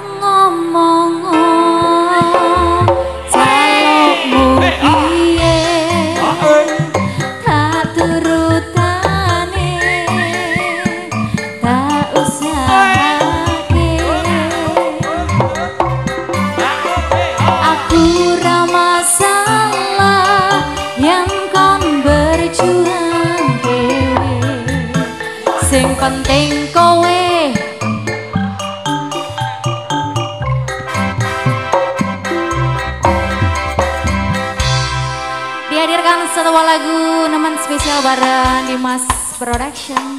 창어 spesial bareng Dimas Production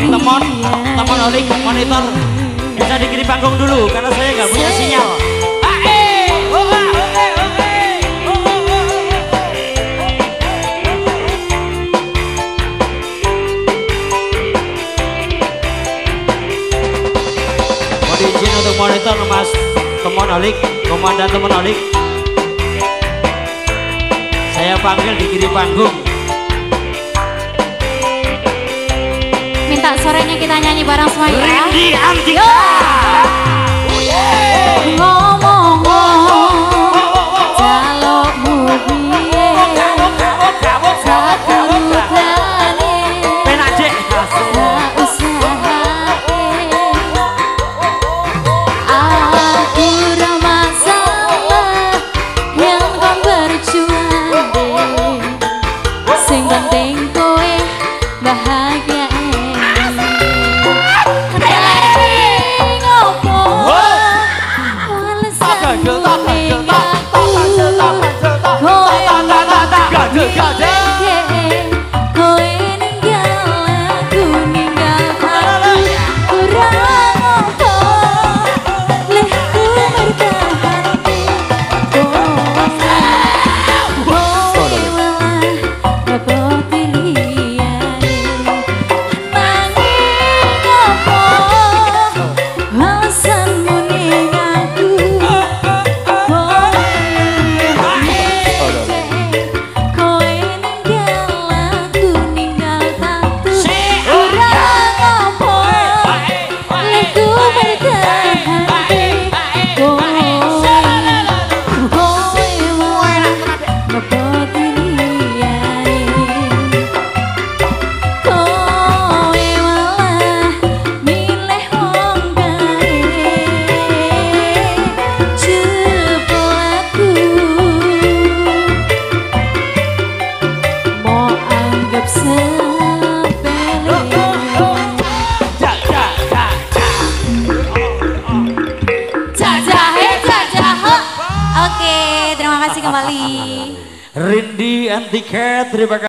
Bang Temon, Temon Olik monitor bisa dikiri panggung dulu karena saya nggak punya sinyal. Izin untuk monitor Mas Temon Olik, Komandan Temon Olik. Saya panggil di kiri panggung. Minta sorenya kita nyanyi bareng semua ya. Antika. Ngomong-ngomong, Rindi Antiket terima kasih